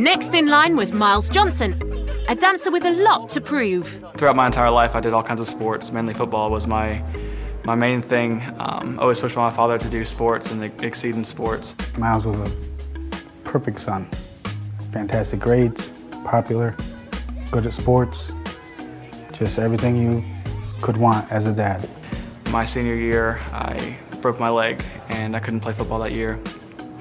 Next in line was Myles Johnson, a dancer with a lot to prove. Throughout my entire life, I did all kinds of sports. Mainly football was my my main thing. Um, always pushed my father to do sports and exceed in sports. Myles was a perfect son. Fantastic grades, popular, good at sports, just everything you could want as a dad. My senior year, I broke my leg and I couldn't play football that year.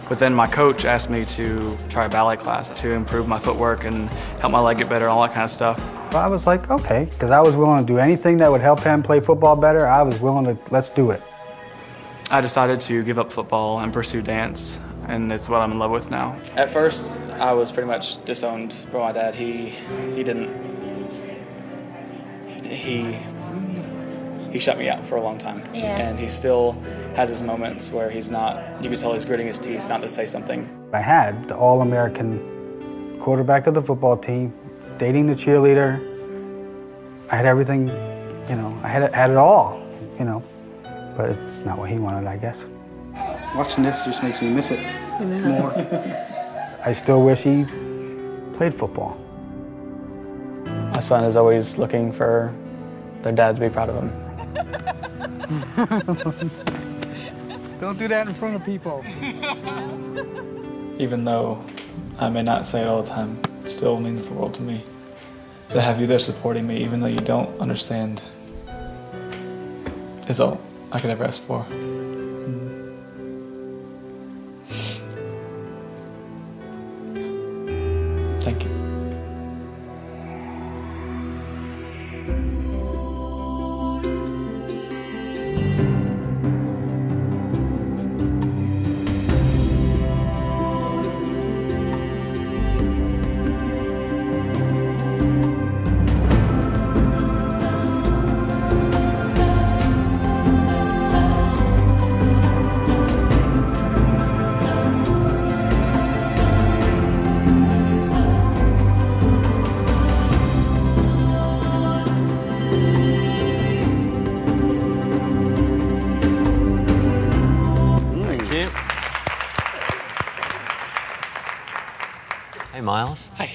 But then my coach asked me to try a ballet class to improve my footwork and help my leg get better, and all that kind of stuff. I was like, okay, because I was willing to do anything that would help him play football better. I was willing to, let's do it. I decided to give up football and pursue dance, and it's what I'm in love with now. At first, I was pretty much disowned from my dad. He, he didn't, he he shut me out for a long time. Yeah. And he still has his moments where he's not, you can tell he's gritting his teeth not to say something. I had the All American quarterback of the football team, dating the cheerleader. I had everything, you know, I had, had it all, you know, but it's not what he wanted, I guess. Watching this just makes me miss it more. I still wish he played football. My son is always looking for their dad to be proud of him. Don't do that in front of people. Even though I may not say it all the time, it still means the world to me. To have you there supporting me, even though you don't understand, is all I could ever ask for. Hey, Myles. Hi.